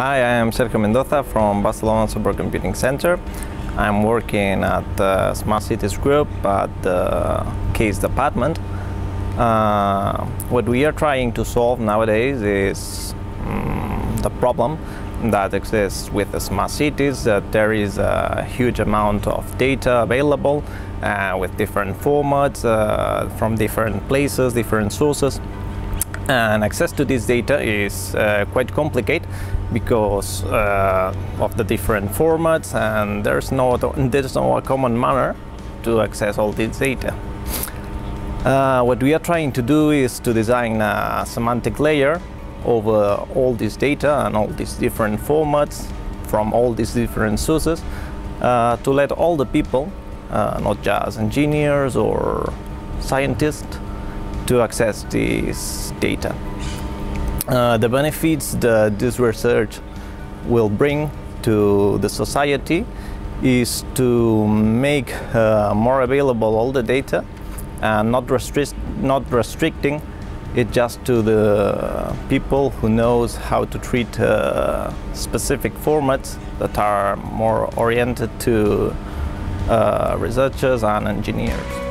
Hi, I am Sergio Mendoza from Barcelona Supercomputing Center. I'm working at the Smart Cities Group at the CASE department. Uh, what we are trying to solve nowadays is um, the problem that exists with the smart cities that there is a huge amount of data available uh, with different formats uh, from different places, different sources and access to this data is uh, quite complicated because uh, of the different formats and there's no there's no common manner to access all this data. Uh, what we are trying to do is to design a semantic layer over all this data and all these different formats from all these different sources uh, to let all the people, uh, not just engineers or scientists, to access this data. Uh, the benefits that this research will bring to the society is to make uh, more available all the data and not, restrict, not restricting it just to the people who knows how to treat uh, specific formats that are more oriented to uh, researchers and engineers.